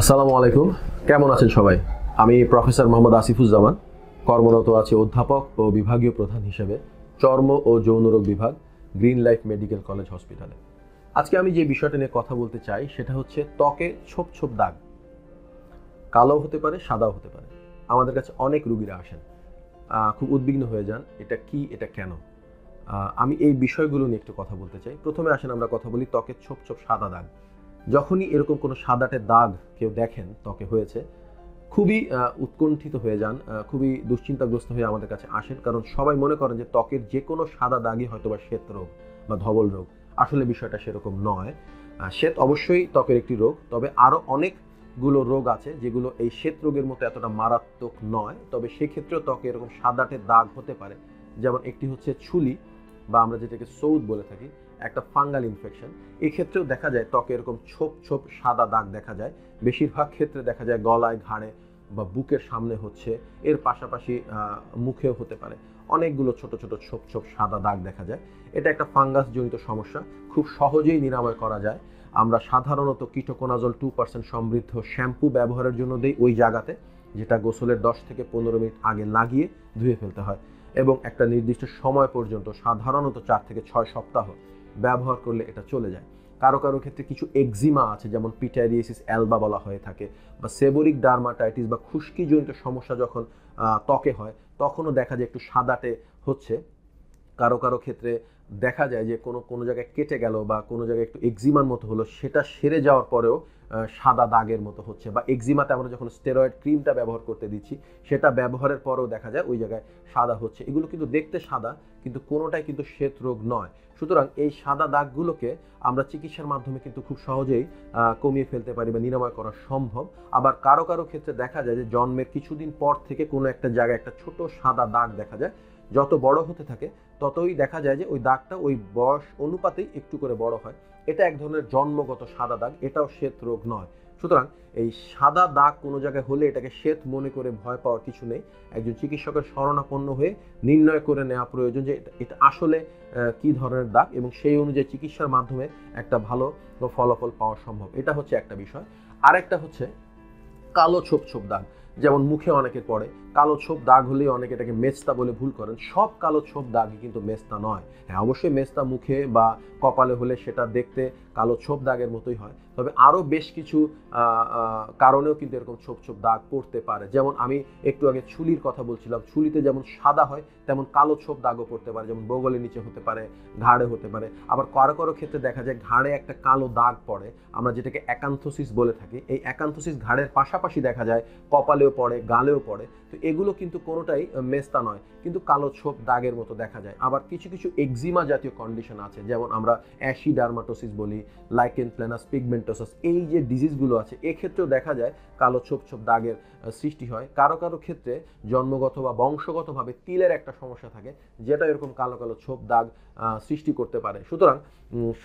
আসসালামু আলাইকুম। কেমন আছেন সবাই? আমি প্রফেসর মোহাম্মদ আসিফুজ্জামান, কর্মরত আছি অধ্যাপক ও বিভাগীয় প্রধান হিসেবে, চর্ম ও যৌনরোগ বিভাগ, গ্রিন লাইফ মেডিকেল কলেজ হসপিটালে। আজকে আমি যে বিষয়টা নিয়ে কথা বলতে চাই, সেটা হচ্ছে ত্বকে ছোপ ছোপ দাগ। কালো হতে পারে, সাদাও হতে পারে। আমাদের কাছে অনেক রুগীরা আসেন। খুব উদ্বিগ্ন হয়ে যান, এটা কি, এটা কেন? আমি এই বিষয়গুলো নিয়ে একটু কথা বলতে চাই। প্রথমে আসেন আমরা কথা বলি ত্বকের ছোপ ছোপ সাদা দাগ। যখনই এরকম কোনো সাদাটে দাগ কেউ দেখেন ত্বকে হয়েছে, খুবই উৎকণ্ঠিত হয়ে যান খুবই দুশ্চিন্তাগ্রস্ত হয়ে আমাদের কাছে আসেন। কারণ সবাই মনে করেন যে ত্বকের যে কোনো সাদা দাগই হয়তো বা শ্বেত রোগ বা ধবল রোগ। আসলে বিষয়টা সেরকম নয়। শ্বেত অবশ্যই ত্বকের একটি রোগ, তবে আরও অনেকগুলো রোগ আছে যেগুলো এই শ্বেত রোগের মতো এতটা মারাত্মক নয়। তবে সেক্ষেত্রেও ত্বকে এরকম সাদাটে দাগ হতে পারে। যেমন একটি হচ্ছে ছুলি বা আমরা যেটাকে সৌদ বলে থাকি একটা ফাঙ্গাল ইনফেকশন এক্ষেত্রেও দেখা যায় ত্বকে এরকম ছোপ ছোপ সাদা দাগ দেখা যায়। বেশিরভাগ ক্ষেত্রে দেখা যায় গলায়, ঘাড়ে বা বুকের সামনে হচ্ছে। এর পাশাপাশি মুখেও হতে পারে। অনেকগুলো ছোট ছোট ছোপ ছোপ সাদা দাগ দেখা যায়। এটা একটা ফাঙ্গাস জনিত সমস্যা। খুব সহজেই নিরাময় করা যায়। আমরা সাধারণত কিটোকোনাজল টু পার্সেন্ট সমৃদ্ধ শ্যাম্পু ব্যবহারের জন্য দেই ওই জায়গাতে, যেটা গোসলের দশ থেকে পনেরো মিনিট আগে লাগিয়ে ধুয়ে ফেলতে হয়। এবং একটা নির্দিষ্ট সময় পর্যন্ত, সাধারণত চার থেকে ছয় সপ্তাহ ব্যবহার করলে এটা চলে যায়। কারও কারও ক্ষেত্রে কিছু এক্সিমা আছে, যেমন পিটারিয়েসিস অ্যালবা বলা হয়ে থাকে, বা সেবোরিক ডার্মাটাইটিস, বা খুশকিজনিত সমস্যা যখন ত্বকে হয়, তখনও দেখা যায় একটু সাদাটে হচ্ছে। কারও কারও ক্ষেত্রে দেখা যায় যে কোনো কোনো জায়গায় কেটে গেল, বা কোনো জায়গায় একটু এক্সিমার মতো হলো, সেটা সেরে যাওয়ার পরেও সাদা দাগের মতো হচ্ছে, বা এক্সিমাতে আমরা যখন স্টেরয়েড ক্রিমটা ব্যবহার করতে দিচ্ছি, সেটা ব্যবহারের পরেও দেখা যায় ওই জায়গায় সাদা হচ্ছে। এগুলো কিন্তু দেখতে সাদা কিন্তু কোনোটাই কিন্তু শ্বেত রোগ নয়। সুতরাং এই সাদা দাগগুলোকে আমরা চিকিৎসার মাধ্যমে কিন্তু খুব সহজেই কমিয়ে ফেলতে পারি বা নিরাময় করা সম্ভব। আবার কারও কারও ক্ষেত্রে দেখা যায় যে জন্মের কিছুদিন পর থেকে কোনো একটা জায়গায় একটা ছোট সাদা দাগ দেখা যায়। যত বড় হতে থাকে, ততই দেখা যায় যে ওই দাগটা ওই বয়স অনুপাতেই একটু করে বড় হয়। এটা এক ধরনের জন্মগত সাদা দাগ, এটাও শ্বেত রোগ নয়। সুতরাং এই সাদা দাগ কোনো জায়গায় হলে এটাকে শ্বেত মনে করে ভয় পাওয়ার কিছু নেই। একজন চিকিৎসকের শরণাপন্ন হয়ে নির্ণয় করে নেওয়া প্রয়োজন যে এটা- আসলে কি ধরনের দাগ এবং সেই অনুযায়ী চিকিৎসার মাধ্যমে একটা ভালো ফলাফল পাওয়া সম্ভব। এটা হচ্ছে একটা বিষয়। আরেকটা হচ্ছে কালো ছোপ ছোপ দাগ। যেমন মুখে অনেকে পড়ে, কালো ছোপ দাগ হলে অনেকে এটাকে মেস্তা বলে ভুল করেন। সব কালো ছোপ দাগই কিন্তু মেস্তা নয়। হ্যাঁ অবশ্যই মেস্তা মুখে বা কপালে হলে সেটা দেখতে কালো ছোপ দাগের মতোই হয়। তবে আরও বেশ কিছু কারণেও কিন্তু এরকম ছোপ ছোপ দাগ পড়তে পারে। যেমন আমি একটু আগে ছুলির কথা বলছিলাম ছুলিতে যেমন সাদা হয়, তেমন কালো ছোপ দাগও পড়তে পারে। যেমন বগলের নিচে হতে পারে, ঘাড়ে হতে পারে। আবার কারও কারও ক্ষেত্রে দেখা যায় ঘাড়ে একটা কালো দাগ পড়ে। আমরা যেটাকে একান্থোসিস বলে থাকি, এই একান্থোসিস ঘাড়ের পাশাপাশি দেখা যায় কপালেও পড়ে গালেও পড়ে, তো এগুলো কিন্তু কোনোটাই মেস্তা নয়। কিন্তু কালো ছোপ দাগের মতো দেখা যায়। আবার কিছু কিছু এক্সিমা জাতীয় কন্ডিশন আছে, যেমন আমরা অ্যাসিডার্মাটোসিস বলি লাইকেন প্ল্যানাস পিগমেন্টোসাস এই যে ডিজিজগুলো আছে, এক্ষেত্রেও দেখা যায় কালো ছোপ ছোপ দাগের সৃষ্টি হয়। কারও কারও ক্ষেত্রে জন্মগত বা বংশগতভাবে তিলের একটা সমস্যা থাকে, যেটা এরকম কালো কালো ছোপ দাগ সৃষ্টি করতে পারে। সুতরাং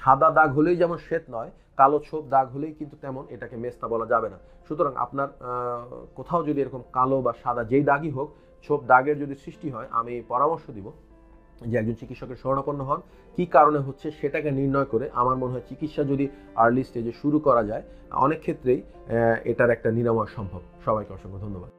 সাদা দাগ হলেই যেমন শ্বেত নয় কালো ছোপ, দাগ হলেই কিন্তু তেমন এটাকে মেস্তা বলা যাবে না। সুতরাং আপনার কোথাও যদি এরকম কালো বা সাদা যেই দাগই হোক, ছোপ, দাগের যদি সৃষ্টি হয়, আমি পরামর্শ দিব যে একজন চিকিৎসকের শরণাপন্ন হন। কি কারণে হচ্ছে সেটাকে নির্ণয় করে আমার মনে হয় চিকিৎসা যদি আর্লি স্টেজে শুরু করা যায়, অনেক ক্ষেত্রেই এটার একটা নিরাময় সম্ভব। সবাইকে অসংখ্য ধন্যবাদ।